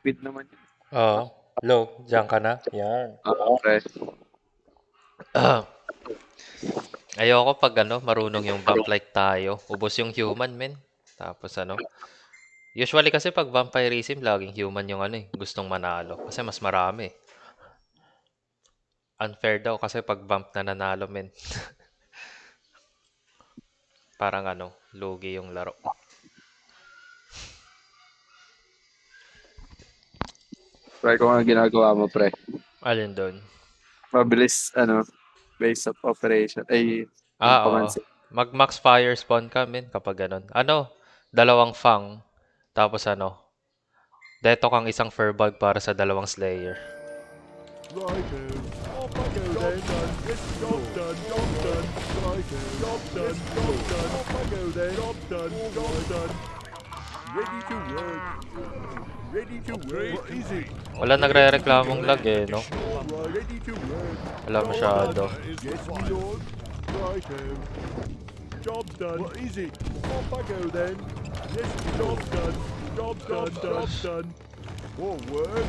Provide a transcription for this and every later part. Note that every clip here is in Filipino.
speed naman yun. Oo. Low, diyan ka na. Yan. Oo, pre. Ayoko pag ano, marunong yung vamp like tayo. Ubos yung human, men. Tapos ano. Usually kasi pag vampirism, laging human yung ano eh, gustong manalo. Kasi mas marami. Unfair daw kasi pag vamp na nanalo, men. Parang ano, lugi yung laro. Pre, kung ano ginagawa mo, pre. Alin doon? Mabilis, ano, base of operation. Ay, Ah, oo. command set. Mag max fire spawn ka, men, kapag ganun. Ano? Dalawang fang. Tapos ano? Deto kang isang furbug para sa dalawang slayer. Righto. Off I go then. Yes, job done, job done. Righto. Job done, job done. Off I go then. Job done, job done. Ready to work. Ready to work. It? Wala nagre-reklamong lag eh, no? Wala masyado. Yes, my lord. Righto. Job done. What is it? Off I go then. Yes, job done. Job done, job done. More work.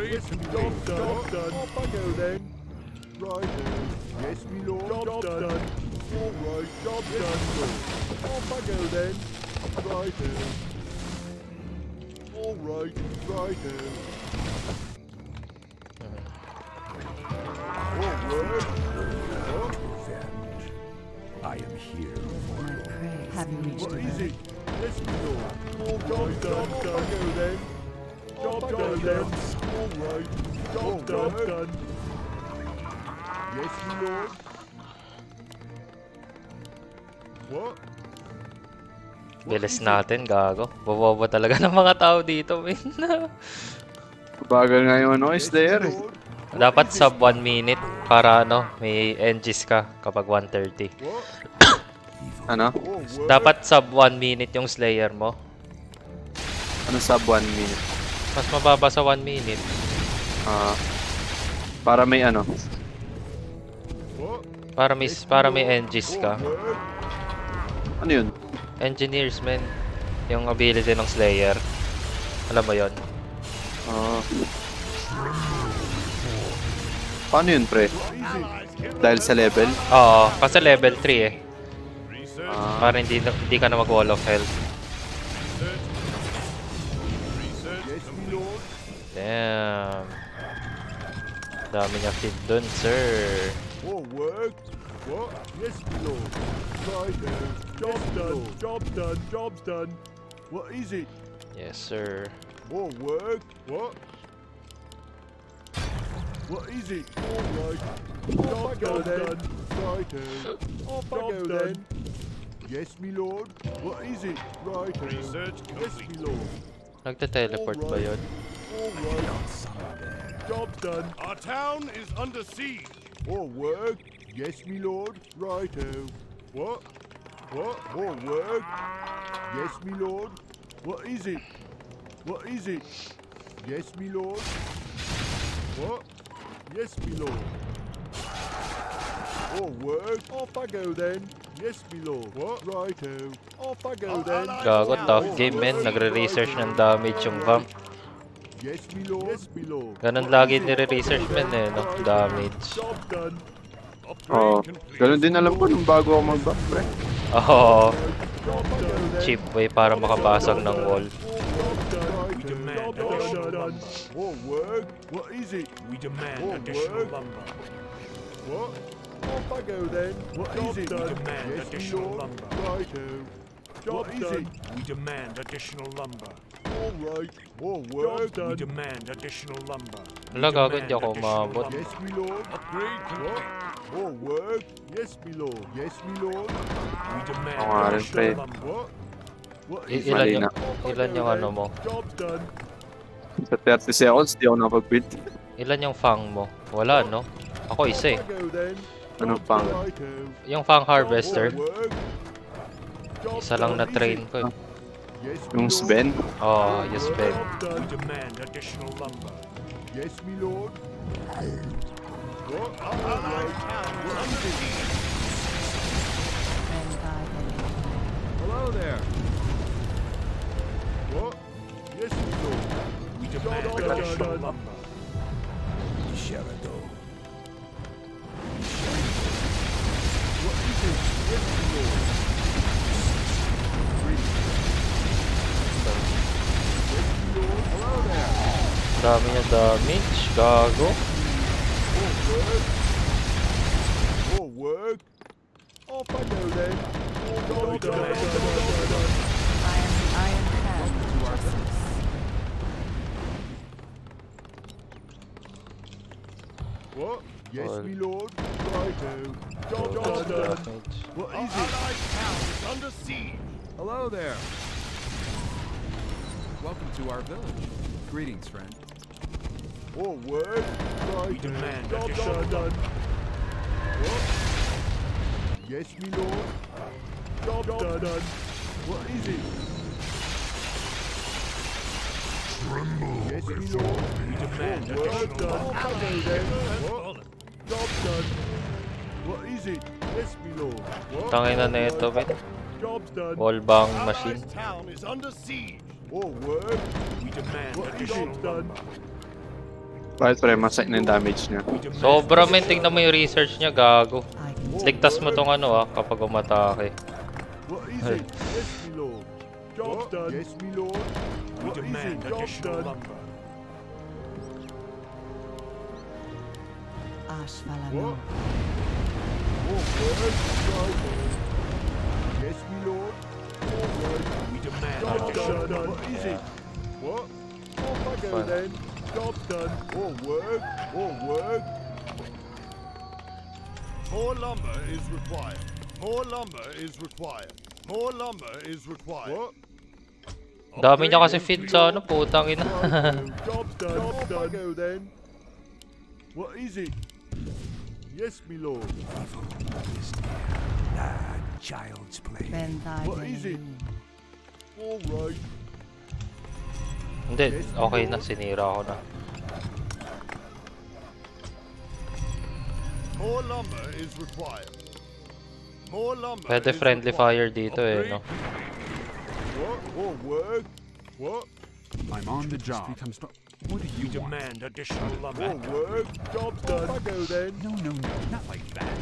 Yes, job done. Job done. Off I go then. Righto. Yes, my lord. Job, done. All right, job done. Off I go then. Righto. All right, righto. More work. Huh? I am here. Have you reached What a is it? Yes, my lord. All job done. Job go then. Job done then. All right. Job done. done. Yes, my lord. What? Bilis natin, gago. Bobobo talaga ng mga tao dito, men. Bagal nga yung is there. Lord. Dapat sub 1 minute para ano, may NGs ka kapag 130. What? Ano? Dapat sub 1 minute yung slayer mo. Ano sub 1 minute? Mas mababa sa 1 minute. Ah. para may ano. Para may, para may NGs ka. Ano yun? Engineers, men. Yung ability ng slayer. Alam mo yon Ah. Paano yun, pre? Dahil sa level? Oo, kasi level 3 eh. Ah, Para hindi, hindi ka na mag wall of health. Damn. Dami niya feed dun, sir. More work. What? Yes, my lord. Righto. Job done. Job done. Job's done. What is it? Yes, sir. More work. What? What is it? All right. Job done. done. Righto. Uh, Off I go then. Yes, my lord. What is it? Righto. Uh, Research Yes, my lord. Nagte-teleport ba yun? All right. Job done. Our town is under siege. More work. Yes, my lord. Righto. What? What? More work. Yes, my lord. What is it? What is it? Yes, my lord. What? Yes, my lord. More work. Off I go then. Yes, my lord. What? Righto. Off I go uh, then. Uh, Gago, tough game, men. Nagre-research ng damage yung vamp. Yes, my lord. Yes, my lord. Ganun lagi nire-research, men, eh, no? Damage. Oo. Ganun din alam ko nung bago ako mag-back, pre. Oo, done. cheap way para makabasag ng wall. We. More work. What is it? We demand More additional work. lumber. What? Off I go then. What is Job it? done. Demand yes, additional lumber. Righto. Job is done. We demand additional lumber. All right. More work We done. demand additional lumber. We Wala, gago, demand hindi ako umabot. Yes, my lord. Upgrade What? complete. More work. Yes, my lord. Yes, my lord. We demand additional lumber. Ilan yung, I ilan yung ano mo? Job's done. Sa 30 seconds, di ako nakapag-build. Ilan yung fang mo? Wala, no? Ako isa eh. Ano Job done. Righto. Yung fang harvester, More work. Job isa lang na train ko eh. Yung. Sven. Oo, oh, additional lumber. Yes, my lord. Hello there. What? Yes, my lord. We demand shadow. What is it? Yes, my lord. Dami niya damage. Gago. More work. More work. Off I go then. More job done. Job done. Job done. I am the Iron Hand of Justice. What? Yes, Well- my lord. Righto. Job So, done. done. damage. What Our is it? allied town is under siege. Hello there. Welcome to our village. Greetings, friend. More work. Right. demand Job additional done. done. What? Yes, my lord. Job, done. done. What is it? Yes, my lord. We demand More work additional done. lumber. Hello then. Has What? fallen. Job done. What is it? Yes, my lord. What? Tangina na ito, men. Job's done. Wall bang machine. town is under siege. More work. We demand additional it done? Bakit pre, masay na yung damage niya. Sobra, men. Tingnan mo yung research niya. Gago. Ligtas mo tong ano ah, kapag umatake. What is Hey. it? Yes, my lord. Job's done. Yes, my lord. We demand additional lumber. Ashvalano. What? We demand Job's done. lumber. What is? What? Off I go Fine. then. Job's done. More work. More work. More lumber is required. More lumber is required. More lumber is required. What? Dami niya kasi Yes, feed my sa lord. ano, putang ina. Righto. Job's done. Off I go then. What is it? Yes, my lord. Ah, child's play. Bentai What is it? All right. Hindi, okay na. Sinira ko na. More lumber is required. More lumber Pwede is friendly required. fire dito eh, no? What? More work. What? I'm on the job. What do We you want? demand additional lumber. More work. Job's done. Off I go then. No, no, no, not like that.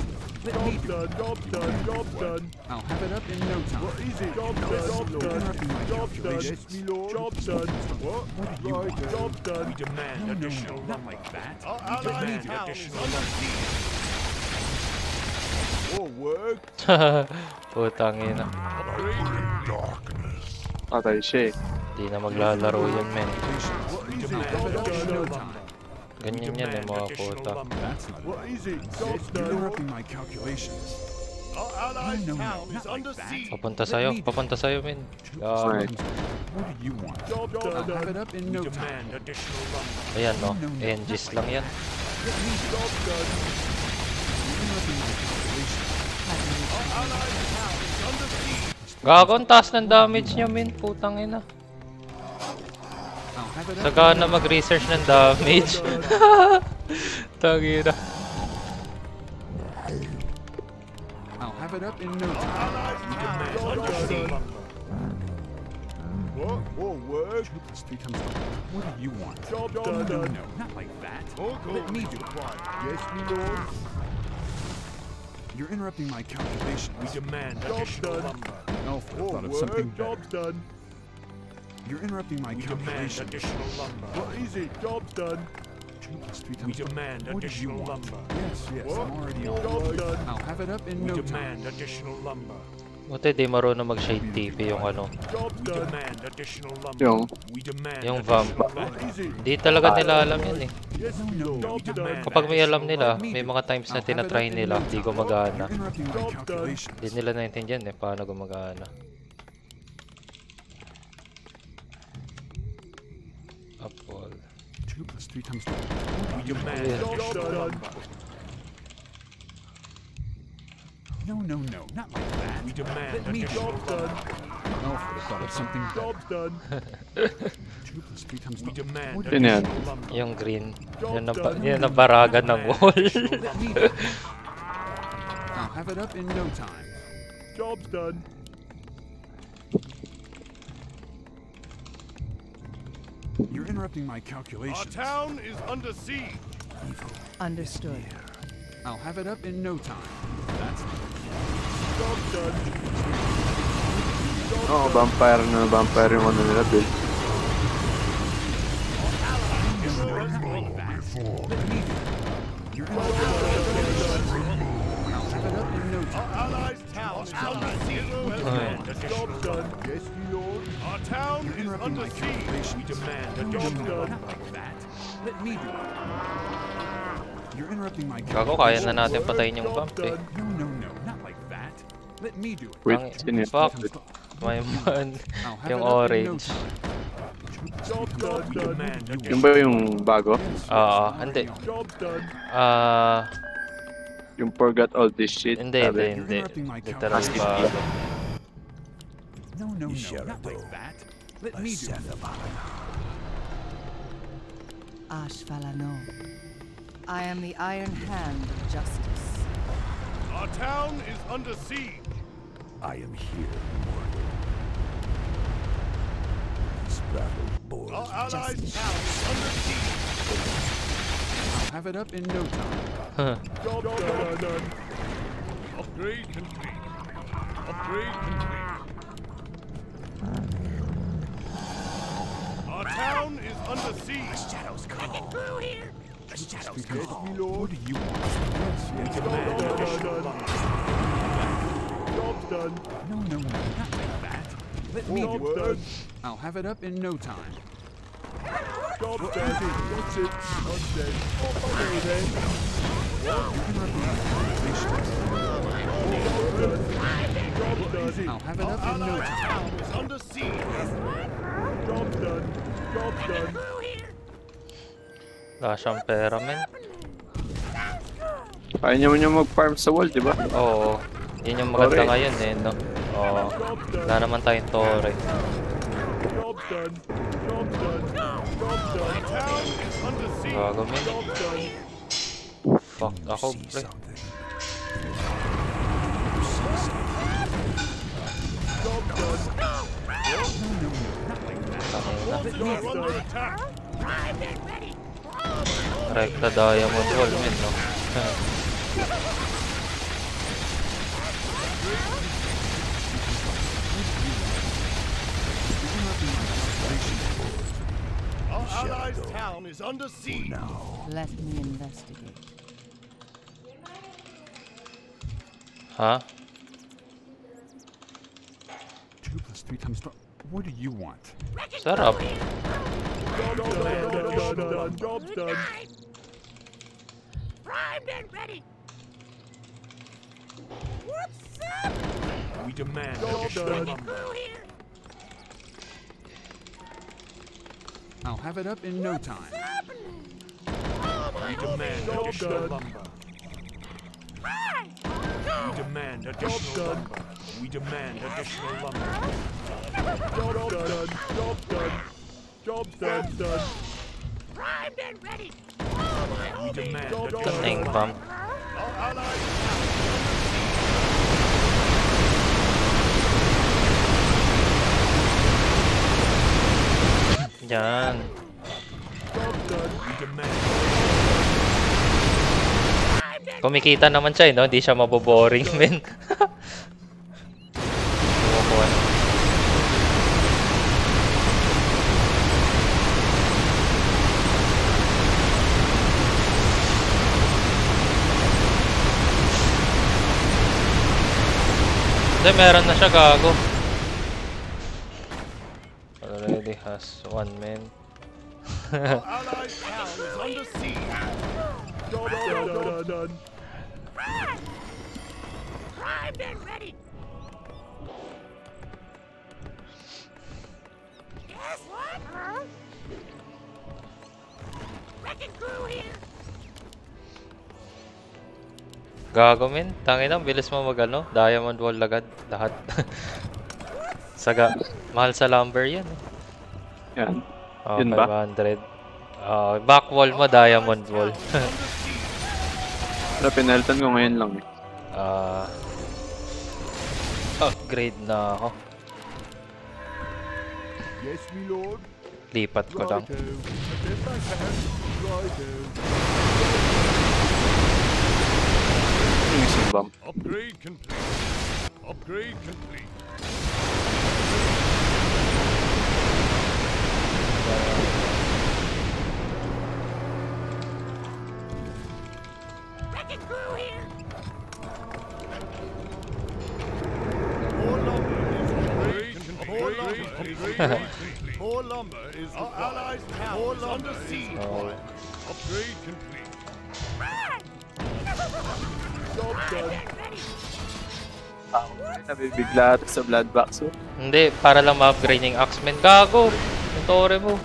Let me Job's done. Job's done. Job's done. I'll have it up in no time. What is it? Job's done. no, Job's done. interrupting my Job's done. Yes, me lord. Job's done. What? What do you Right. want? Job's We demand No, no, additional no, not like that. Our We allied demand town is additional under lumber. siege. More work. Putang ina. Patay siya eh. Di na maglalaro yan, men. What We is it? demand Job's additional done. Yan eh, Demand mga additional lumber. What is it? Done. interrupting my calculations. Our allied No, no, town is like under siege. Papunta sa'yo, papunta sa'yo, men. Right. What do you want? Job's I'll have done. it up in no time. demand additional lumber. Ayan, no? NGs lang yan. Job's done. Interrupting my calculations. Our allied town is under siege. Gago, ang taas ng damage niya, men. Putang ina. I'll have it up. Mag-research ng damage. Tangina. I'll have it up in no time. Allied town is. What? More work. Two plus three times one. What do you want? Job's No, no, done. no, not like that. More Let gold me do it. Yes, me lord. You're interrupting my calculations. We demand Job's additional done. lumber. Alfred More thought of something better. Job's done. You're interrupting my We demand calculations. additional lumber. What is it? Job's done. Two plus three We times one. demand What you additional want? lumber. Yes, yes, What? I'm already on. right. done. I'll have it up in We no time. demand additional lumber. Buti di marunong mag-shade TP yung ano. Job's We done. demand additional lumber. Yung, We Yung vamp. Di talaga nila alam yan eh. We Kapag may alam nila, may mga times na tinatry nila, di gumagana. Job. Di nila naintindihan eh, paano gumagana. Three times one. We demand Yeah. Job's additional done. lumber. No, no, no, not like that. We demand Let me additional Job's lumber. done. Alfred thought of something better. Job's done. Two plus three times We one. demand What do Yun you yan. additional lumber. Yung green, Job yun ang, done. yun ang baragan ng wall. Additional lumber. I'll have it up in no time. Job's done. You're interrupting my Our calculations. town is under siege. Evil Understood. I'll have it up in no time. That's Job done. Oo, oh, vampire na vampire yung ano nila, build. I'll have it up in no time. Allies' town is under siege. Job done. Yes, me lord. Our town is Interrupting under my siege. Demand a no, done. like that. Let me do it. You're interrupting my Gago, kaya na natin patayin yung bump eh. No, no, no, not like that. Let me do it. Wait? Fuck. May man. Yung orange. Yung ba yung bago? Oo, hindi. Ah, Yung forgot all this shit? hindi, hindi, hindi. Literal bago. No, no, no, not like that. Let me do it. Ashvalano. I am the Iron Hand of Justice. Our town is under siege. I am here, mortal. This battle bores Our allies' Justice. town is under siege. I'll have it up in no time. Job done. done. Upgrade complete. Upgrade complete. Our town is under siege. Shadows come. The shadows Yes, come. me lord. What do you want? Job done. Job done. No, no, no, not like that. Let me Job do it. I'll have it up in no time. Job done. That's it. I'm dead. Off I go then. Job done. I'll have it up in no time. town under siege. Job done. Job done. Wala siyang pera, men. Kaya niyo niyo mag-farm sa wall, di ba? Oo. Yun yung maganda Tore. ngayon eh, no? Oo. Wala naman tayong tore. Job done. Job done. Job done. Town is under siege. Gago, men. Fuck ako, pre. Job done. Tangina. You are under attack. Rekta diamond wall, men, no? Our allies' town is under siege. Let me investigate. ha? Two plus three times strong. What do you want? Sarap. Job done. Job done. Job done. Primed and ready. What's up? We demand additional done. lumber. I'll have it up in no time. Oh we demand additional done. lumber. We demand additional lumber. We demand additional lumber. Job done. Job done. Job done. Done. Primed and ready. We demand Job additional done. Ning lumber. bump. Our allies' town Yan. Job done. we demand Kumikita naman siya, eh, no? Hindi siya maboboring, men. Hindi, meron na siya, gago. Already has one man. Guess what? Huh? Wrecking crew here. Gago men, tangin ang bilis mo mag ano, diamond wall agad, lahat. Saga, mahal sa lumber yan. eh. Yan. Oh, Yun ba? 500. Oh, back wall mo, diamond wall. Wala, pinalitan ko ngayon lang eh. Ah, upgrade na ako. Yes, me lord. Lipat ko lang. Righto. missing bomb. Upgrade complete. Upgrade complete. More lumber is our allies' power under siege. Upgrade complete. loob doon. Ako ah, nabibigla sa blood box oh. Hindi, para lang ma-upgrade yung Axeman. Gago! Yung tore mo.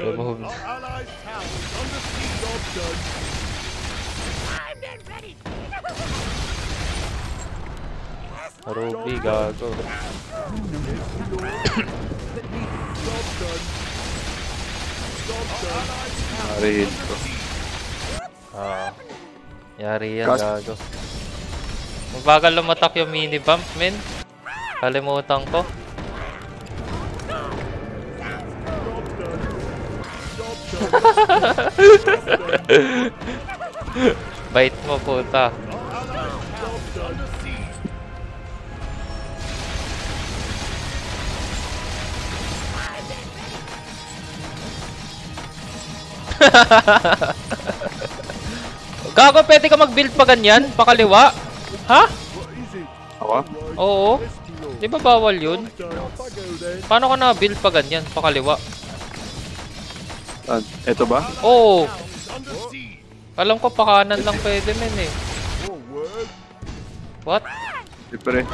Remove. Ruby, gago. Done. Marihin ko. Ah. Yari yan, Kas- gago. Mabagal lumatak yung mini bump, men. Kalimutan ko. Bait mo, puta. Gago, pwede ka mag-build pa ganyan? Pakaliwa? Ha? Ako? Oo. Di ba bawal yun? Paano ka na-build pa ganyan? Pakaliwa? Ah, eto ba? Oo. Alam ko pa kanan lang pwede, men eh. What? Siyempre.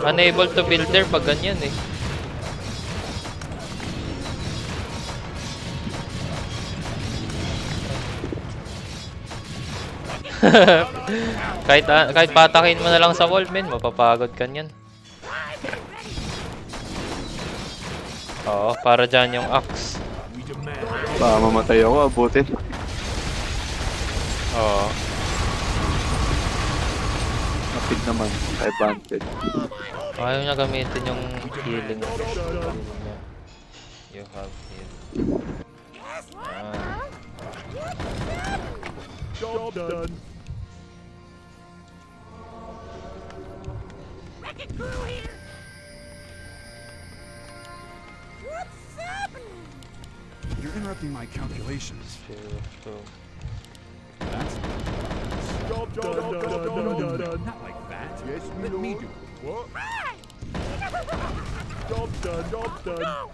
Unable to build there pag ganyan eh. kahit ah, kahit patakin mo na lang sa wall, men, mapapagod ka niyan. Oo, para dyan yung axe. Baka mamatay ako, abutin. Oo. Napig naman. 500. Ayaw niya gamitin yung healing. You have heal. Ah. Job done. Wrecking crew here. What's happening? You're interrupting my calculations. Job not like that. Yes, my Let me do it. What? Prime! Job done. Job done.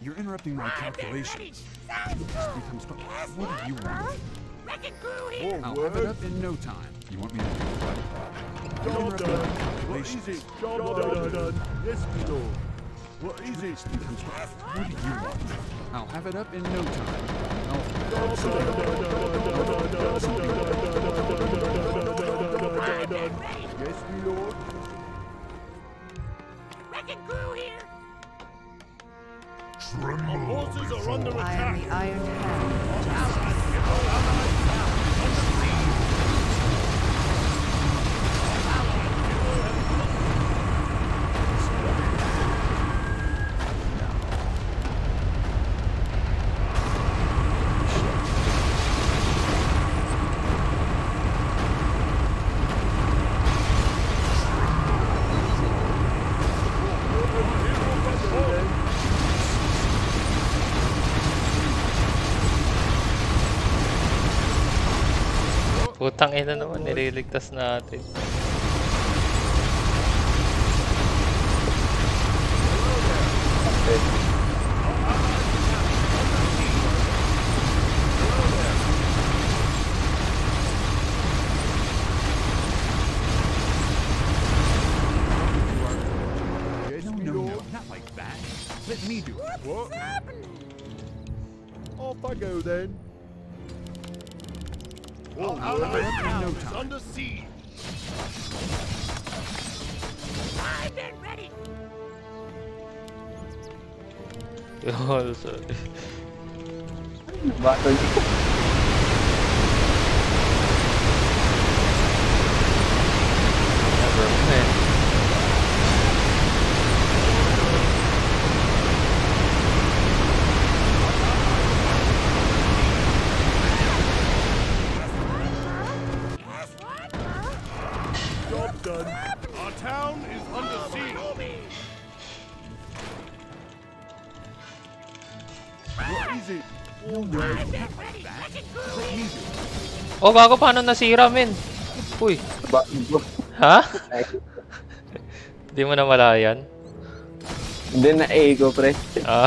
You're interrupting my Primed and ready. calculations. Sounds This becomes fun. What do you want? Wrecking crew here. I'll have it up in no time. You want me to do? Job done. What is it? Job, done. Yes, my lord. What is it? What do you want? I'll have it up in no time. Yes, my lord. Wrecking crew here. Tremble. Our horses are under attack. I am the Iron Hand. Tangina naman, nililigtas natin. Oh, gago paano nasira, men? Uy, ha? Hindi mo na malayan? Hindi na A ko, pre. Ah,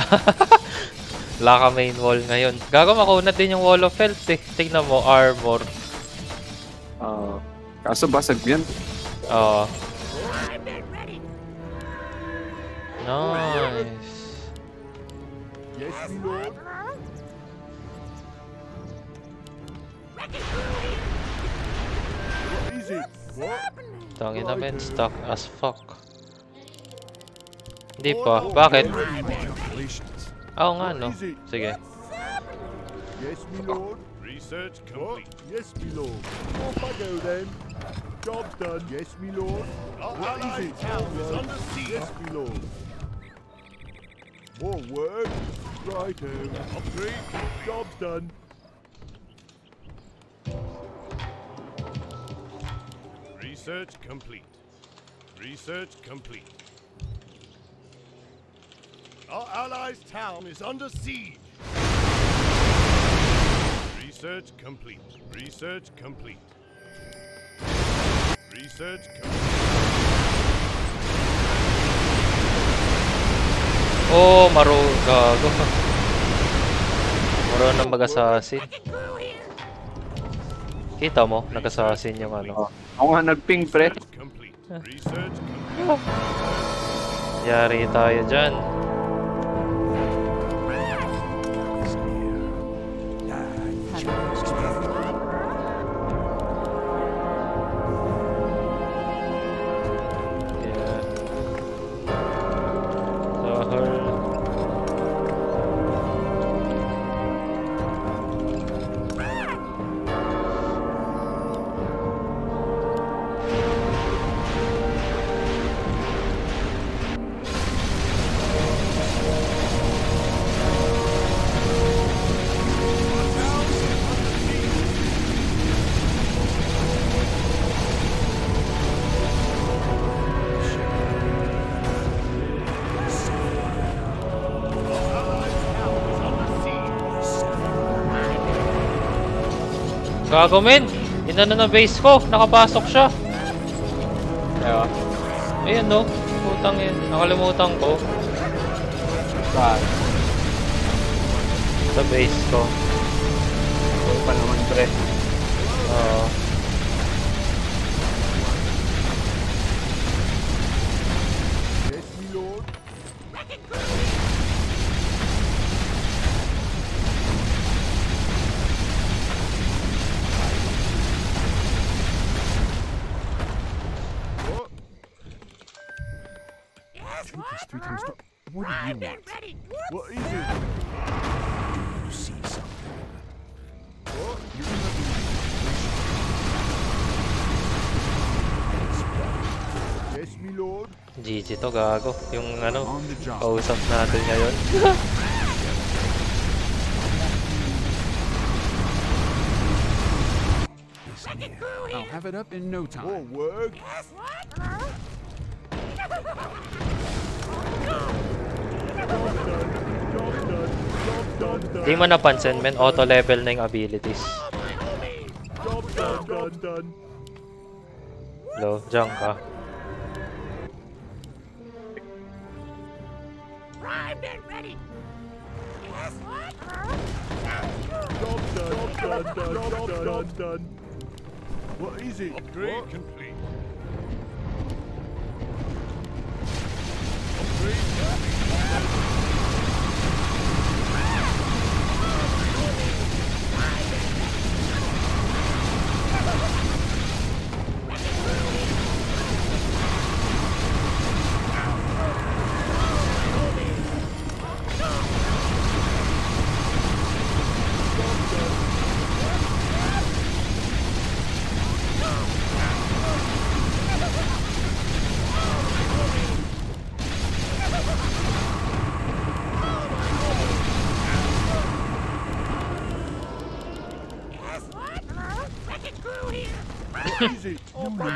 wala ka main wall ngayon. Gago makunat din yung wall of health eh. Tignan mo, armor. Ah, kaso basag yan. Oo. Ready. Nice. Yes, lord. What is it? What? Tangin na men, stuck as fuck. Hindi pa. Bakit? Oo nga no. Sige. Yes, my lord. Research complete. Yes, my lord. Off I go then. Job's done. Yes, my lord. What is it? town is All right. under siege. Yes, my lord. More work. Righto. Upgrade. Job's done. Research complete. Research complete. Our allies' town is under siege. Research complete. Research complete. Research complete. Oh, maro gago. Marunong mag-assassin. Kita mo, nag-assassin yung ano. Ako nga nag-ping, pre. Yari tayo dyan. Gago men! Inano na base ko, nakapasok siya. Kaya, Ayun no, putang yun. Nakalimutan ko saan? sa base ko. Ako pa naman, pre. Oo. Yes, three what? times. What do you I've been want? ready. What is it? You see something? What? You're in the Yes, my lord. GG to gago. Yung ano, on the job. kausap natin ngayon. I'll have it up in no More time. work. Yes, what? Job done. Job done. Job done. done. Di mo napansin men, auto level na yung abilities. Job done. Done. Done. Lo, diyan ka. Primed and ready. Yes, what? Job done. Job done. Job done. Job done. What is it? Upgrade complete. Upgrade complete.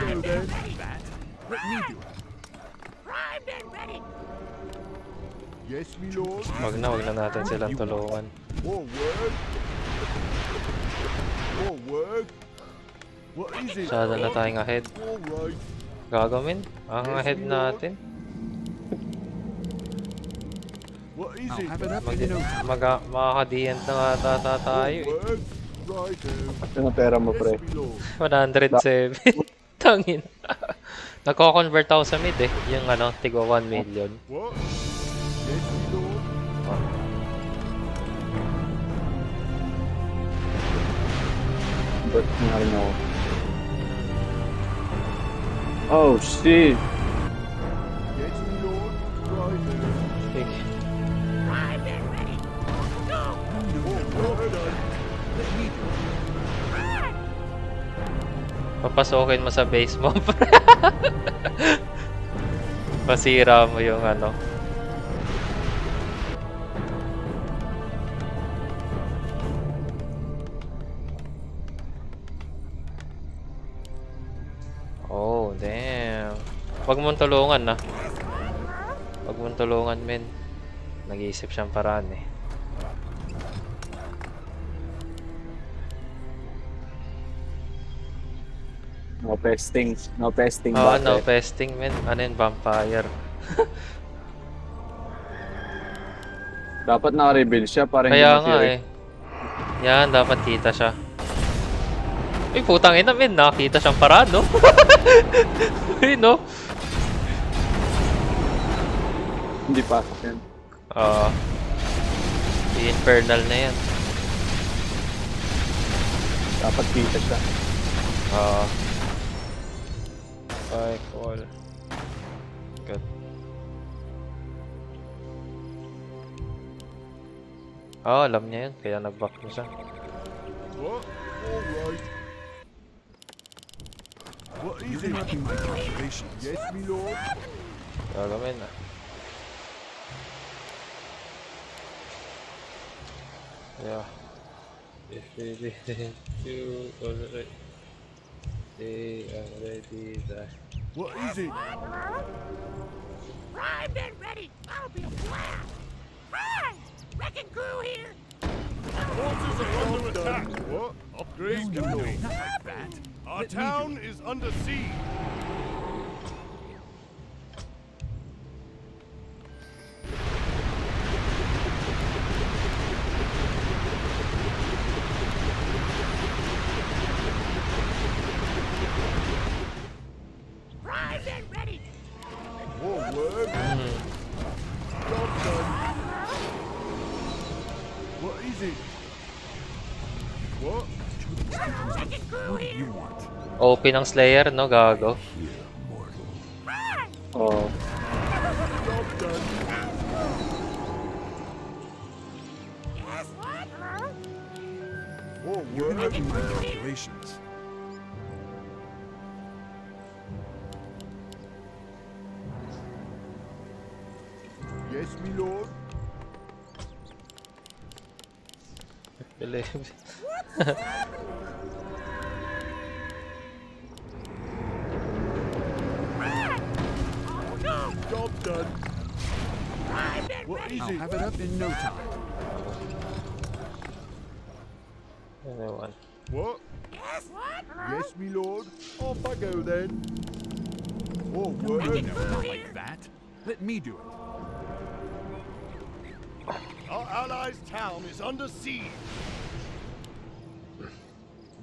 Then. That. Let me do it. Primed and ready. Yes, my lord. Wag na, wag na natin silang tulungan. More work. More work. What is it? Masyado na tayong ahead. Gagawin? Ang ahead natin. What is it? Mag makaka-DN na nga tata tayo eh. Na pera mo, pre. Yes, my lord. 107. Tangin. Nagko-convert ako sa mid eh. Yung ano, tigwa 1 million. But nga rin ako. Oh, shit! Yes, my Papasokin mo sa base mo. Pasira mo yung ano. Oh, damn. Huwag mong tulungan na. Huwag mong tulungan, men. Nag-iisip siyang paraan eh. No pesting. No pesting Oo, ba, no pesting, men. Ano yun, vampire. Dapat naka-reveal siya para hindi Kaya nga eh. Yan, dapat kita siya. Uy, putang ina, men. Nakakita siyang paraan, no? Uy, no? Hindi pa. Yan. Oo. infernal na yan. Dapat kita siya. Oo. Ay, call. Good. Oh, alam niya yun. Kaya nag-back na siya. What? All. What is it? my calculations. Yes, my lord. Na. Yeah. If we didn't do already, they already died. What is it? Primed and ready. I'll be a blast. Right. Wrecking crew here. Forces are under attack. What? Upgrade No, no, no, not like that. Our Let town is under siege. OP ng Slayer, no? Gago. More No, work. no, no, not like that. Let me do it. Our allies' town is under siege.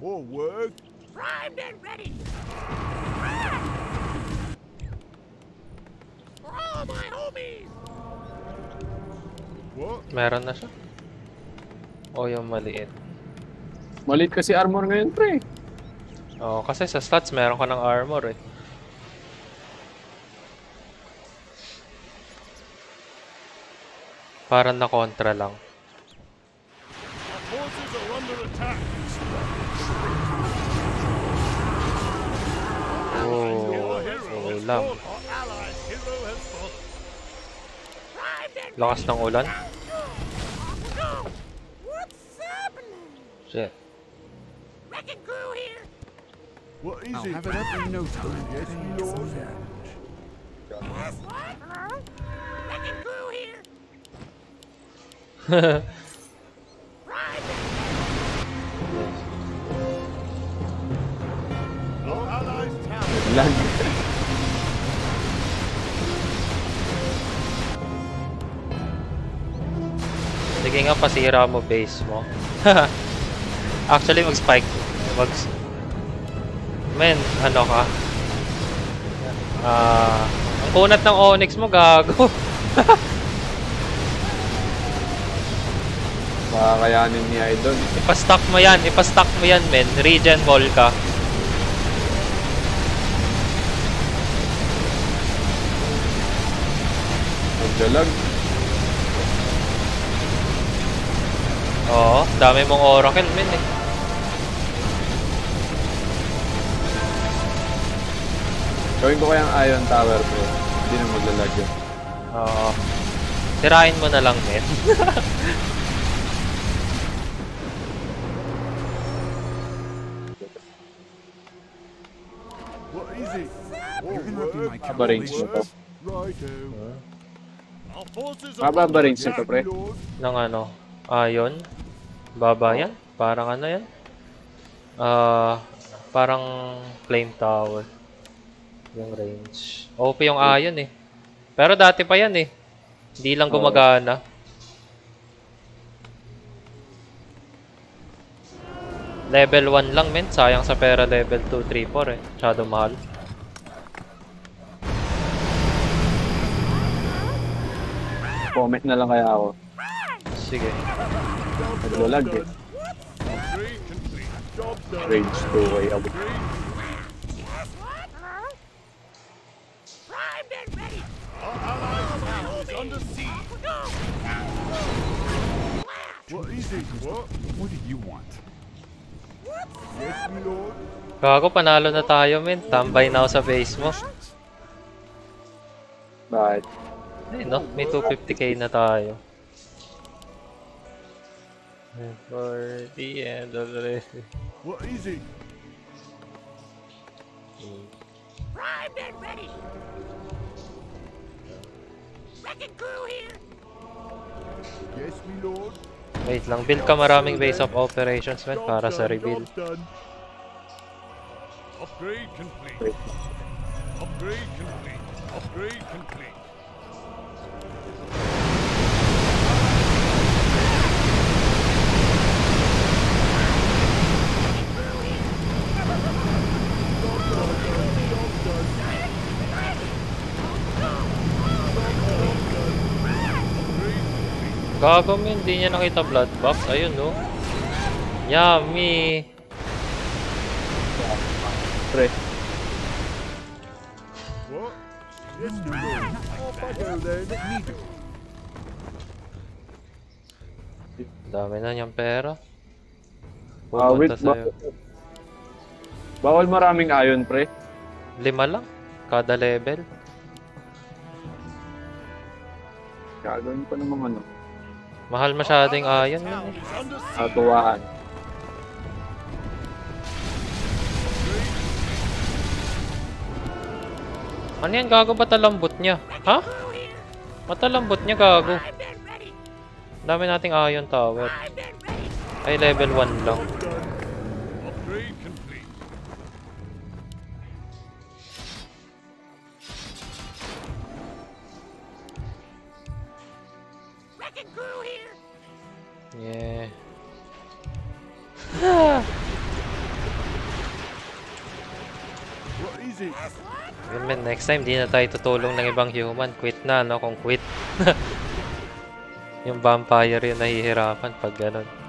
More work. Primed and ready. Right. For all my homies. What? Meron na siya? O yung maliit? Malit kasi armor ngayon, pre. Oo, kasi sa stats meron ka ng armor eh. Hero has fallen. Primed and Lakas ng ulan. No. What's happening? Shit. What is I'll it? have it up in no time. Yes, lord. Yes, what? Lag. Sige nga, pasira mo base mo. Actually, mag-spike. Mag... Men, ano ka? Ah... Uh, ang kunat ng Onyx mo, gago. Makakayanin ni Idol. ipastock mo yan, ipastock mo yan, men. Regen ball ka. Magdalag. Oo, dami mong oracle, men eh. Gawin ko kayang Iron Tower bro. Hindi na maglalag yun. Oo. Tirahin mo na lang, men. are Mababa under range nito, attack, pre. Lord. ng ano, ayon. Baba yan. Parang ano yan. Ah, parang flame tower. Yung range. OP yung ayon eh. Pero dati pa yan eh. Hindi lang gumagana. Level 1 lang men, sayang sa pera level 2, 3, 4 eh. Masyado mahal. Comment na lang kaya ako. Sige. Naglalag eh. Range 2 way siege. What is it? What? What do you want? Yes, lord. Gago, panalo na tayo men. Tambay na ako sa base mo. Bakit? Ayun no, may 250k na tayo. For the end of the What is it? Primed and ready. Wrecking crew here. Yes, my lord. Wait lang, build ka maraming base of operations man para sa done. Upgrade complete. Upgrade complete. Upgrade complete. Gago man, hindi niya nakita blood box. Ayun no. Yummy! Pre. What? Yes, my lord. Off I go then. Me do. Dami na niyang pera. Ah, wait. Pupunta sa'yo. Ba- bawal maraming iron, pre. Lima lang. Kada level. Gagawin pa naman ano. Mahal masyadong under siege. Katuwaan. Ano yan gago ba talambot niya? Ha? Matalambot niya gago. Dami nating iron tower. Ay level 1 lang. Yeah. Man, next time di na tayo tutulong ng ibang human. Quit na, no? Kung quit. yung vampire yung nahihirapan pag ganun.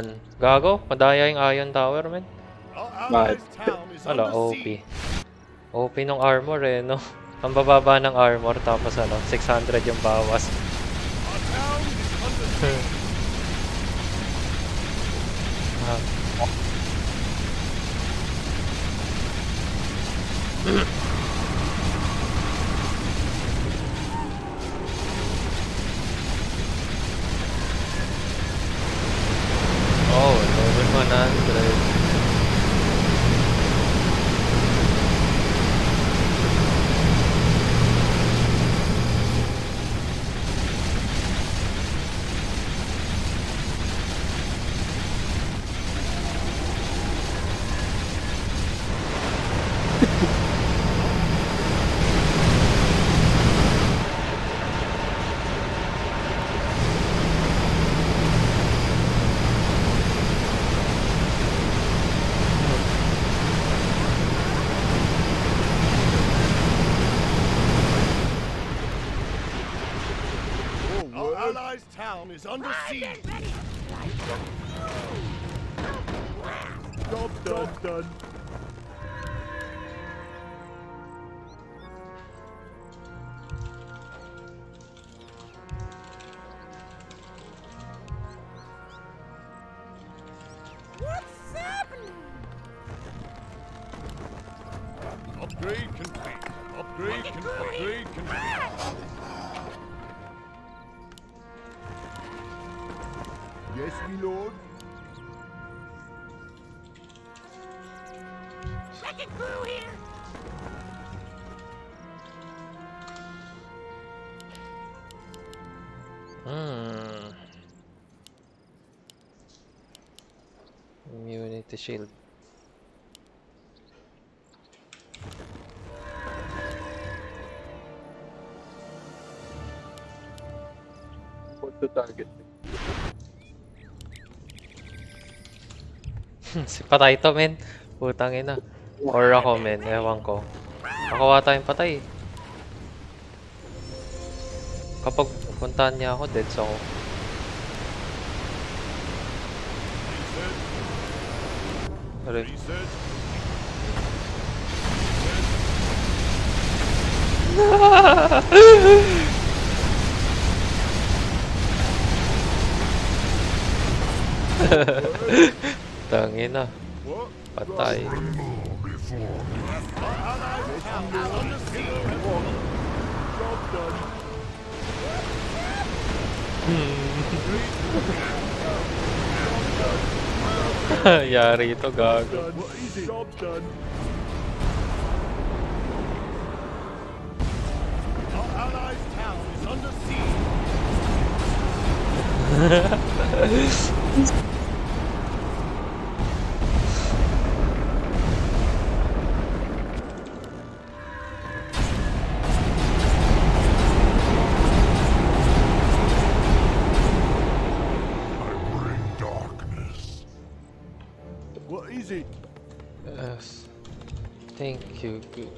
Ayan. Gago, madaya yung iron tower, man. Our Bakit? Wala, OP. OP nung armor eh, no? Ang bababa ng armor, tapos ano, 600 yung bawas. Ah. is under siege. Job done. Job done. What's happening? Upgrade complete. Upgrade complete. Upgrade complete. Yes, me lord. Wrecking crew here. Hmm. Immunity shield. Put to target. si patay to, men. Putang ina. Or ako, men. Ewan ko. Makawa tayong patay. Kapag puntahan niya ako, deads ako. Aray. Research. Tangina. What? Patay. Our allies' town is under siege. Job done. Yari ito, gago. Done. What do you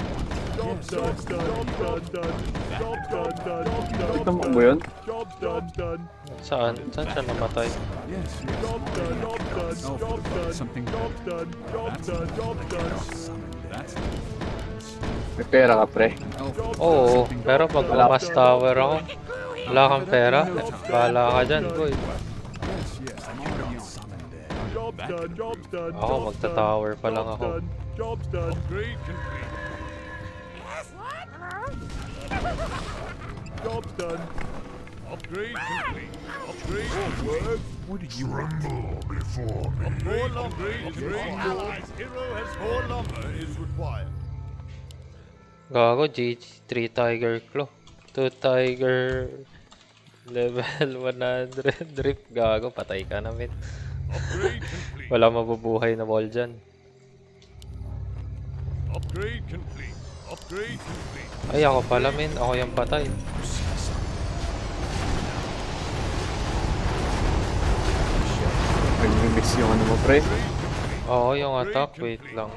want? Job done. Job done. Done. Job done. Done. Job done. Tumakbo yun? Job done. Done. Saan? Saan siya namatay? Job done. Job done. Job done. Job done. Job done. Job done. May pera ka, pre. Oo, pero pag umas tower ako, wala kang pera, bahala ka dyan, boy. Job done. Job done. Ako, Job magta-tower pa lang ako. done. Job's done. Upgrade complete. Yes, what? Job's done. Upgrade complete. Upgrade complete. What do you want? More lumber is required. Allies' hero has more lumber is required. Gago, GG, 3 Tiger Claw. 2 Tiger level 100 drip. Gago, patay ka na, men. Upgrade complete. Wala mabubuhay na wall dyan. Upgrade complete. Upgrade complete. Ay, ako pala, men. Ako yung patay. Nag-miss yung ano mo, pre. Oo, yung attack. Wait lang.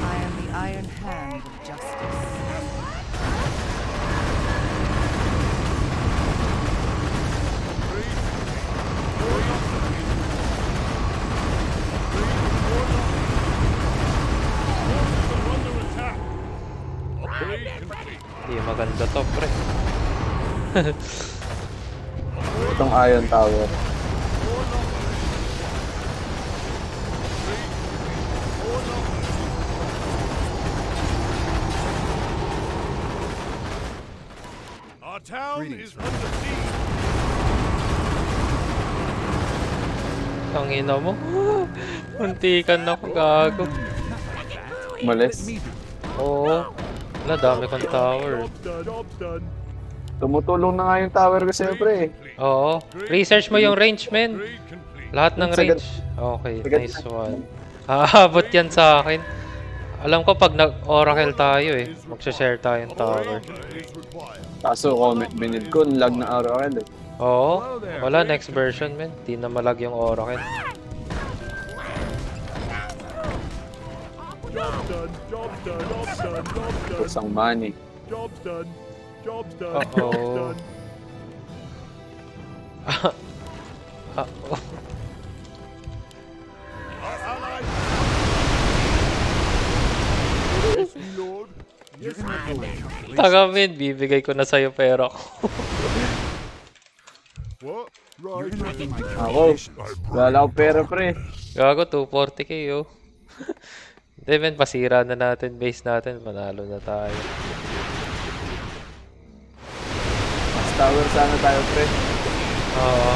I am the iron hand of justice. Forces are under attack. Upgrade Hindi maganda to, pre. Itong Iron Tower. Our town Greetings, is under siege. Tangina mo. Muntikan ako, gago. Umalis. Oo. Wala, dami kong tower. Tumutulong na nga yung tower ko sa'yo, pre. Oo. Research mo yung range, men. Lahat ng range. Okay, nice one. Hahabot yan sa akin. Alam ko pag nag-oracle tayo eh, magsha-share tayong tower. Is required. Kaso, comment binid ko, lag na agad eh. Oo, wala next version men. Di na malag yung oracle. Our Job's done. Job's done. Job's done. Job's done. Isang money. Job's done. Job's done. Uh-oh. Job's done. Ah, oh. Our allies. Yes, my lord. Yes, my lord. Taka min, bibigay ko na sa'yo pera ko. What? Right. You're gonna be my Ako, wala akong pera pre. Gago, 240k yo. Hindi men, pasira na natin base natin. Manalo na tayo. Mas tower sana tayo pre. Oo.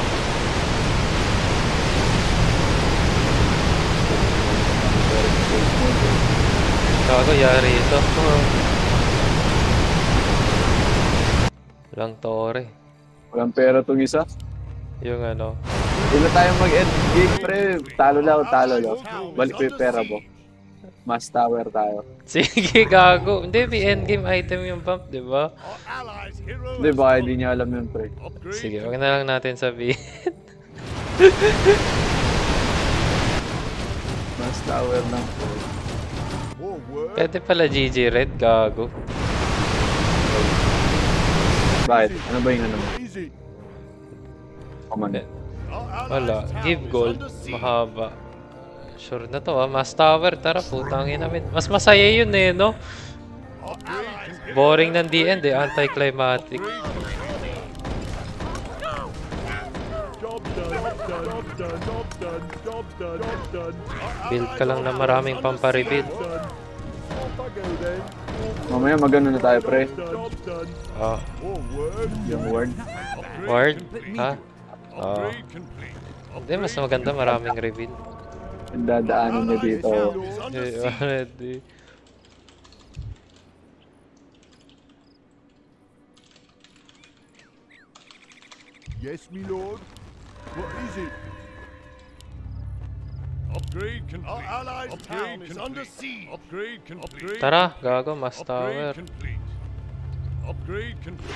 Gago, yari ito. Walang tore. Walang pera tong isa. Yung ano. Hindi na tayo mag-end game pre. Talo lang, talo lang. Balik ko yung pera mo. Mas tower tayo. Sige, gago. Hindi, may endgame item yung bump, di ba? Hindi, baka hindi niya alam yun pre. Sige, wag na lang natin sabihin. Mas tower lang. Work. Pwede pala GG Red, gago. Bakit? Ano ba yung ano mo? Allies' Wala, give gold, mahaba. Sure na to ah, Mass Tower, tara putangin namin. Mas masaya yun eh, no? Boring ng end eh, anticlimactic. Build ka lang na maraming pamparebuild. Mamaya magano na tayo pre. Ah, work. Yung word. Complete. Ha? Ah, Upgrade complete. hindi, mas maganda maraming reveal. Ang dadaanan niya dito. Is under Eh, siege. already. Yes, my lord. What is it? Upgrade complete. Our allies' Upgrade town is complete. under siege. Upgrade complete. Tara, gago, Mass Tower. Upgrade complete. Upgrade complete.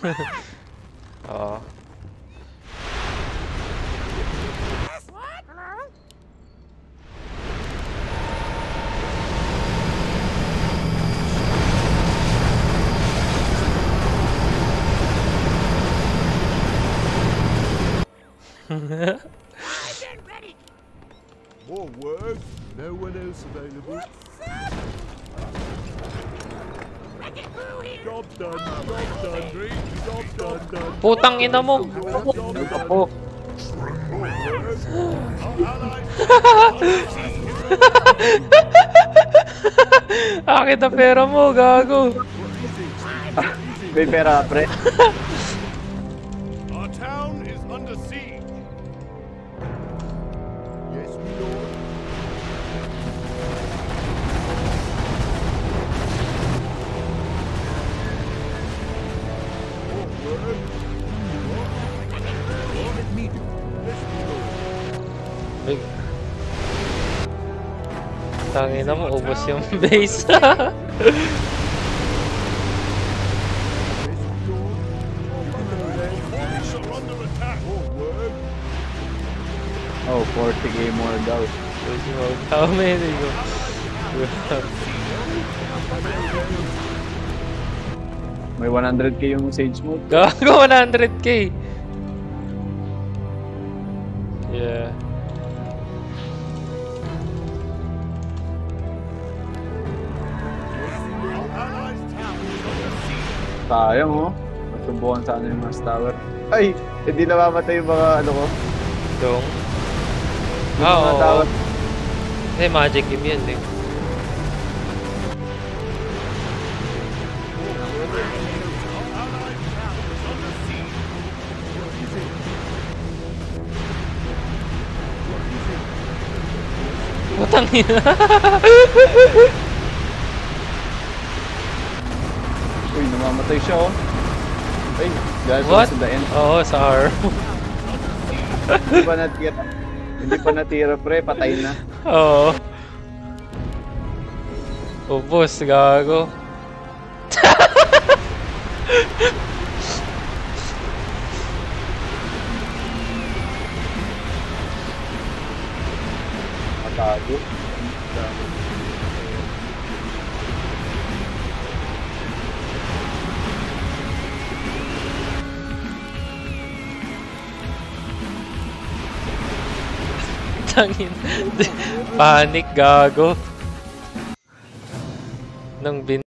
Siege. Oo. What? Hello? I've been ready. More work. No one else available. Wrecking crew here. Job done. Job done. Job done. done. Putang ina mo! Ako. Akin na pera mo, gago! May pera pre. Tangina mo, ubos yung base. More. Oh, 40k more daw. How many go? May 100k yung sage mo. Gago, 100k! Yeah. Sayang oh. Masubukan sana yung mas tower. Ay! Hindi namamatay yung mga ano ko. Dong. Yung Ah, mga oo. tower. Eh, magic game yan eh. Putang ina. Namamatay siya oh. Ay, dahil What? sa end. Oo, sa R. Hindi pa natira. Hindi pa natira, pre. Patay na. Oo. Ubus, gago. Tangin. Panic, gago. Nang bin